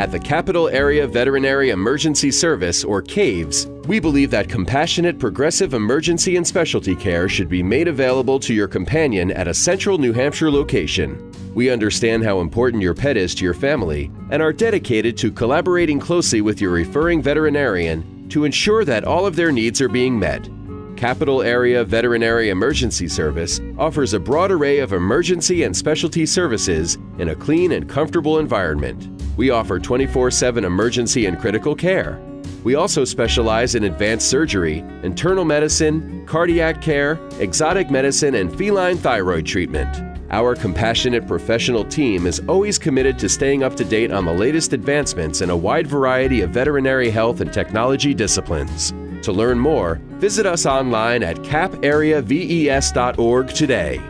At the Capital Area Veterinary Emergency Service, or CAVES, we believe that compassionate progressive emergency and specialty care should be made available to your companion at a central New Hampshire location. We understand how important your pet is to your family and are dedicated to collaborating closely with your referring veterinarian to ensure that all of their needs are being met. Capital Area Veterinary Emergency Service offers a broad array of emergency and specialty services in a clean and comfortable environment. We offer 24 7 emergency and critical care. We also specialize in advanced surgery, internal medicine, cardiac care, exotic medicine, and feline thyroid treatment. Our compassionate professional team is always committed to staying up to date on the latest advancements in a wide variety of veterinary health and technology disciplines. To learn more, visit us online at capareaves.org today.